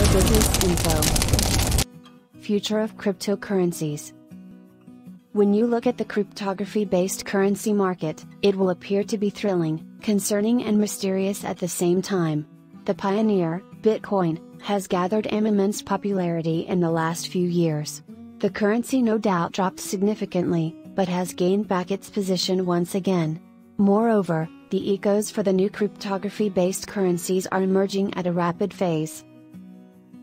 Share business info. Future of cryptocurrencies. When you look at the cryptography based currency market, it will appear to be thrilling, concerning, and mysterious at the same time. The pioneer, Bitcoin, has gathered immense popularity in the last few years. The currency no doubt dropped significantly, but has gained back its position once again. Moreover, the ICOs for the new cryptography based currencies are emerging at a rapid phase.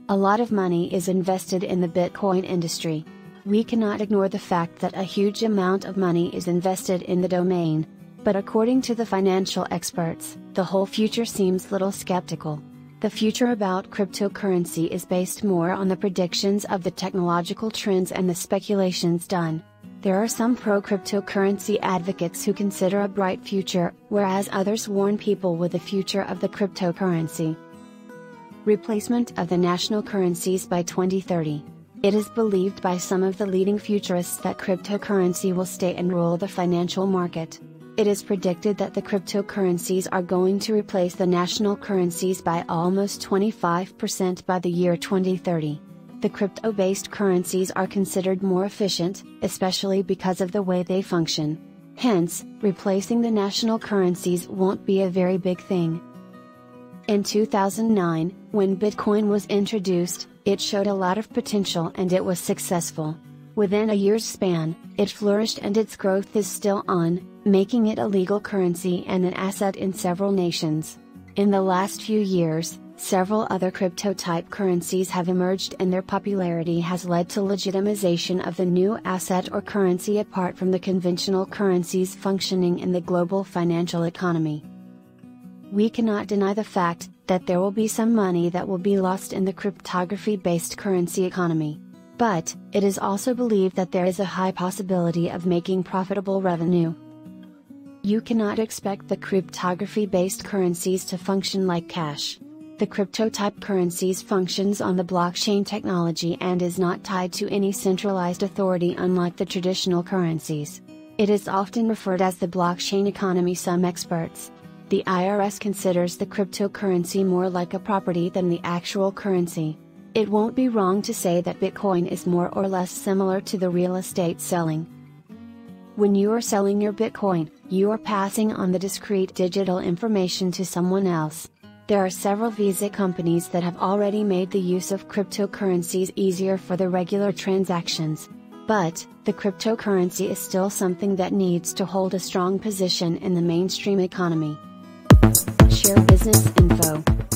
A lot of money is invested in the Bitcoin industry, we cannot ignore the fact that a huge amount of money is invested in the domain. But according to the financial experts, the whole future seems little skeptical. The future about cryptocurrency is based more on the predictions of the technological trends and the speculations done. There are some pro cryptocurrency advocates who consider a bright future, whereas others warn people with the future of the cryptocurrency. Replacement of the national currencies by 2030. It is believed by some of the leading futurists that cryptocurrency will stay and rule the financial market. It is predicted that the cryptocurrencies are going to replace the national currencies by almost 25% by the year 2030. The crypto based currencies are considered more efficient, especially because of the way they function. Hence, replacing the national currencies won't be a very big thing. In 2009, when Bitcoin was introduced, it showed a lot of potential and it was successful. Within a year's span, it flourished and its growth is still on, making it a legal currency and an asset in several nations. In the last few years, several other crypto type currencies have emerged and their popularity has led to legitimization of the new asset or currency apart from the conventional currencies functioning in the global financial economy. We cannot deny the fact that there will be some money that will be lost in the cryptography based currency economy. But, it is also believed that there is a high possibility of making profitable revenue. You cannot expect the cryptography based currencies to function like cash. The crypto type currencies functions on the blockchain technology and is not tied to any centralized authority unlike the traditional currencies. It is often referred as the blockchain economy some experts, the IRS considers the cryptocurrency more like a property than the actual currency. It won't be wrong to say that Bitcoin is more or less similar to the real estate selling. When you are selling your Bitcoin, you are passing on the discrete digital information to someone else. There are several Visa companies that have already made the use of cryptocurrencies easier for the regular transactions. But, the cryptocurrency is still something that needs to hold a strong position in the mainstream economy. Share business info.